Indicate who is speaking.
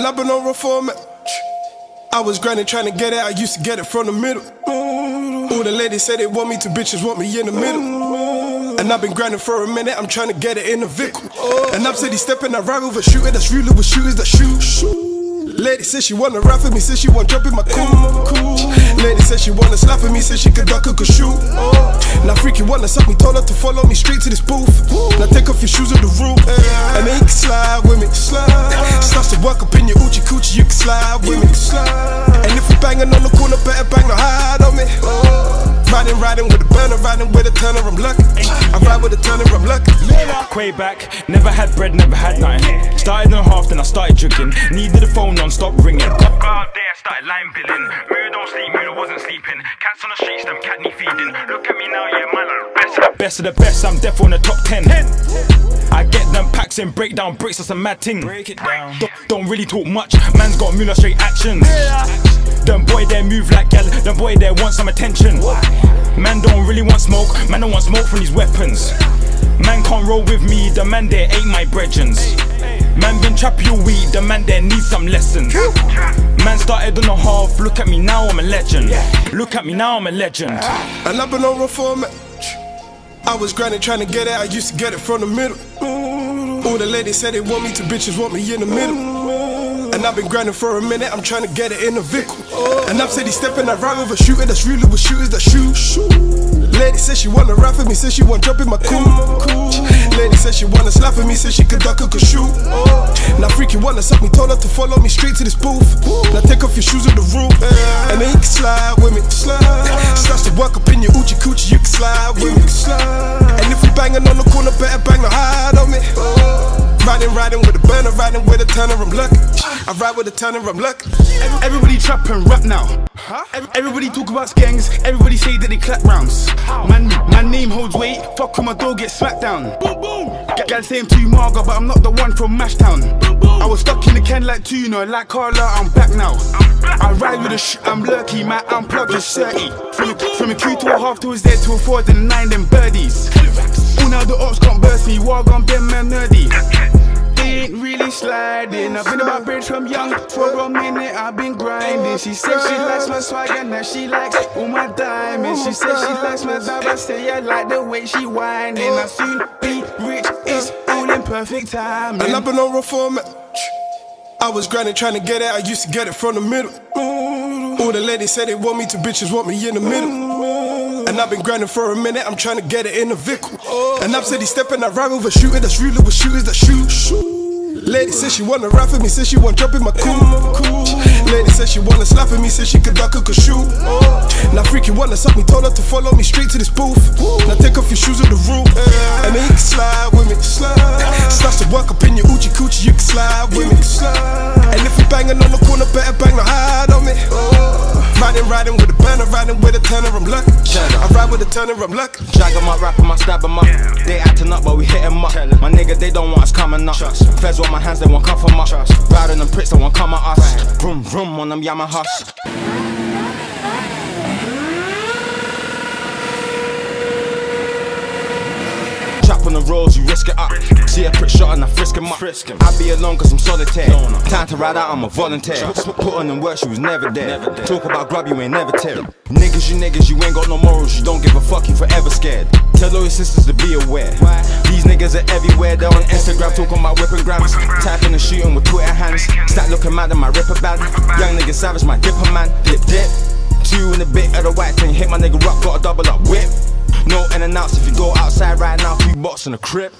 Speaker 1: And I've been on reform. I was grinding trying to get it, I used to get it from the middle. All the ladies say they want me to, bitches want me in the middle. And I've been grinding for a minute, I'm trying to get it in the vehicle. And I'm steady stepping, I ride a shooter that's really with shooters that shoot. Lady said she wanna rap with me, said she wanna jump in my cool. Lady said she wanna slap with me, said she could duck could shoot. Now freaky wanna suck me, told her to follow me straight to this booth. Now take off your shoes on the roof, and then you can slide with me. Slide. Starts to walk up in your Uchi coochie, you can slide with me. And if we banging on the corner, better bang the hard on me. Riding, riding with a burner, riding with a turner, I'm lucky. I ride with a turner, I'm lucky.
Speaker 2: Way back, never had bread, never had nothing. Started on half, then I started drinking. Needed a phone non-stop ringing. Got out there, started line billing. Mood don't sleep, mood wasn't sleeping. Cats on the streets, them cat me feeding. Look at me now, yeah, man, I'm best of the best of the best. I'm deaf on the top ten. I get them packs and break down bricks, that's a mad thing. Break it down. Don't, don't really talk much, man's got moolah straight actions. Them boy there move like gal, them boy there want some attention. Man don't really want smoke, man don't want smoke from these weapons. Man can't roll with me, the man there ain't my brethrens. Man been trapping your weed, the man there needs some lessons. Man started on the half, look at me now, I'm a legend. Look at me now, I'm a legend.
Speaker 1: And I've been on reform. I was grinding trying to get it, I used to get it from the middle. All the ladies said they want me to, bitches want me in the middle. And I've been grinding for a minute, I'm trying to get it in the vehicle. And I'm steady stepping, I ride with a shooter that's really with shooters that shoot. Lady said she wanna rap with me, said she wanna jump in my cool. Lady said she wanna slap with me, said she could duck or could shoot. Now freaky wanna suck me, told her to follow me straight to this booth. Now take off your shoes on the roof, and then you can slide with me. Slide. Starts to walk up in your Uchi coochie, you can slide with me. And if we banging on the corner, better bang the hide on me. Riding, riding with a burner, riding with a turner, I'm lucky. I ride with a turner, I'm lucky.
Speaker 3: Everybody trap and rap now. Ev- Everybody talk about gangs, everybody say that they clap rounds. Man, my name holds weight, fuck with my door, get smacked down. G- Gal say I'm too maga, but I'm not the one from Mashtown. I was stuck in the can like tuna, like Carla, I'm back now. I ride with a sh, I'm lurky, my unplugged is 30. From a, from a Q to a half to a Z to a four, then nine, them birdies. Oh, now the ops can't burst me, walk on them man nerdy. Really sliding. I've been about bridge from young. For a minute, I've been grinding. She said she likes my swagger, now she likes all my diamonds. She said she likes my vibe. I say I like the way she whining. I soon be rich. It's all in perfect timing.
Speaker 1: And I've been on reform. I was grinding trying to get it, I used to get it from the middle. All the ladies say they want me to, bitches want me in the middle. And I've been grinding for a minute, I'm trying to get it in the vehicle. And I'm steady stepping, I ride with a shooter that's really with shooters that shoot. Lady said she wanna rap with me, said she wanna jump in my cool. Lady said she wanna slap with me, said she could duck could shoot. Now freaky wanna suck me, told her to follow me straight to this booth. Now take off your shoes on the roof, eh, and then you can slide with me. Slide. Starts to walk up in your Uchi coochie, you can slide with me. Slide. And if we banging on the corner, better bang the hard on me. Riding, riding with a burner, riding with a turner, I'm lucky. I ride with a turner, I'm lucky.
Speaker 4: Drag 'em up, rap 'em up, stab 'em up. They acting up, but we hit 'em up. My nigga, they don't want us coming up. Feds on my hands, they won't come from us. Riding them pricks, they won't come at us. Vroom, vroom on them Yamahas. Trap on the roads, you risk it up. See a prick shot and I frisk him up. I be alone cause I'm solitaire. Time to ride out, I'm a volunteer. Put on them work, she was never there. Talk about grub, you ain't never tear. Niggas, you niggas, you ain't got no morals, you don't give a fuck, you forever scared. Tell all your sisters to be aware. These niggas are everywhere, they're on Instagram talking about whipping grams. Tapping and shooting with Twitter hands. Start looking mad at my ripper band. Young nigga savage, my dipper man. Dip dip. Two in a bit of the white thing, hit my nigga up, got a double up whip. No in and outs if you go outside right now, few box in the crib.